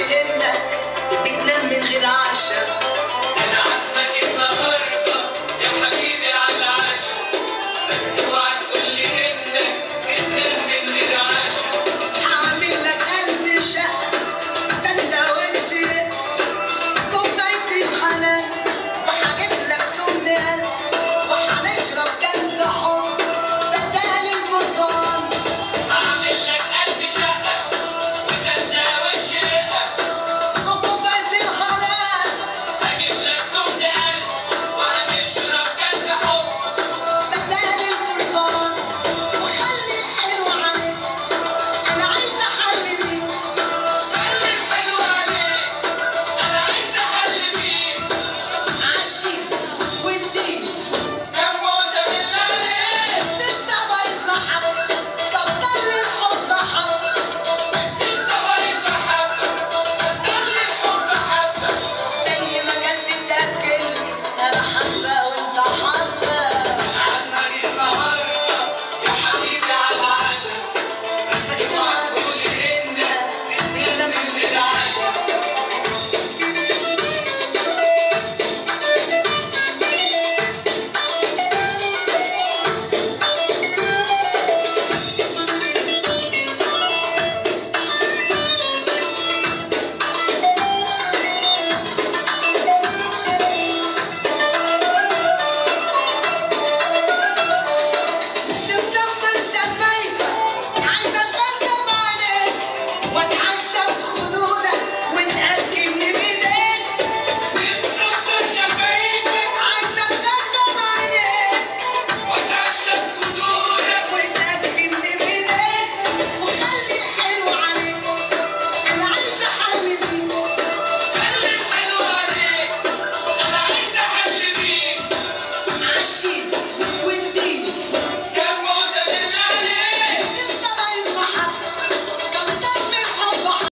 Yeah.